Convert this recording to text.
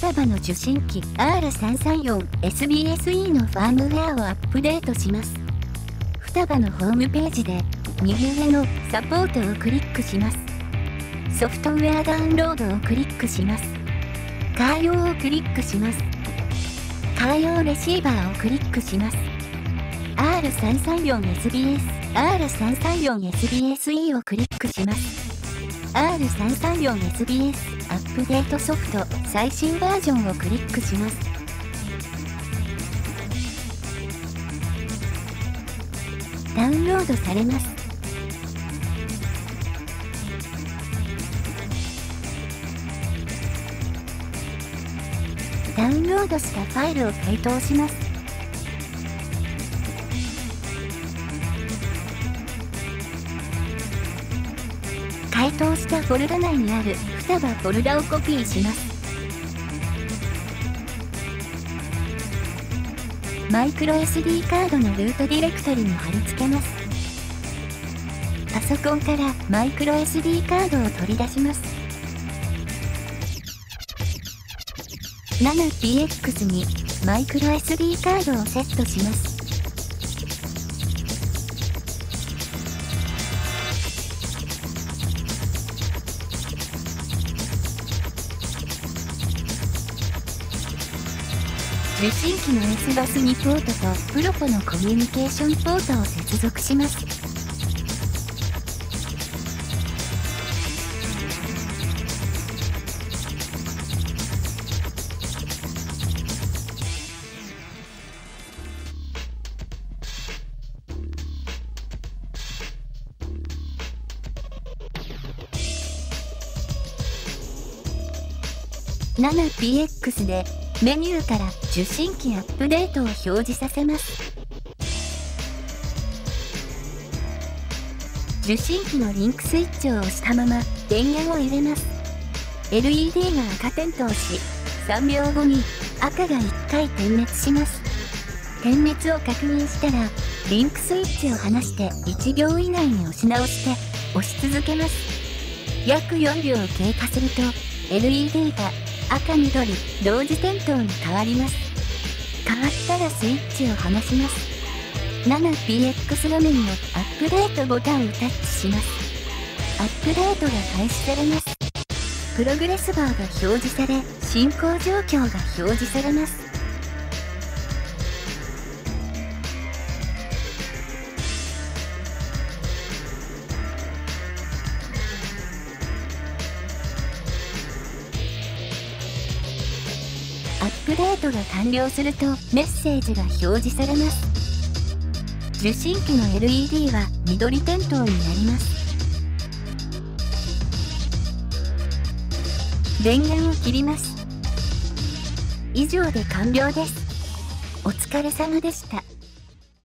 双葉の受信機 R334SBSE のファームウェアをアップデートします。双葉のホームページで右上のサポートをクリックします。ソフトウェアダウンロードをクリックします。カー用をクリックします。カー用レシーバーをクリックします。R334SBS、R334SBSE をクリックします。R334SBS アップデートソフト最新バージョンをクリックします。ダウンロードされます。ダウンロードしたファイルを解凍します。解凍したフォルダ内にある双葉フォルダをコピーします。マイクロ SD カードのルートディレクトリに貼り付けます。パソコンからマイクロ SD カードを取り出します。7px にマイクロ SD カードをセットします。受信機の S バス2ポートとプロポのコミュニケーションポートを接続します。7px でメニューから受信機アップデートを表示させます。受信機のリンクスイッチを押したまま電源を入れます。LED が赤点灯し3秒後に赤が1回点滅します。点滅を確認したらリンクスイッチを離して1秒以内に押し直して押し続けます。約4秒経過すると LED が赤緑同時点灯に変わります。変わったらスイッチを離します。7px 画面のアップデートボタンをタッチします。アップデートが開始されます。プログレスバーが表示され進行状況が表示されます。プデートが完了するとメッセージが表示されます。受信機の LED は緑点灯になります。電源を切ります。以上で完了です。お疲れ様でした。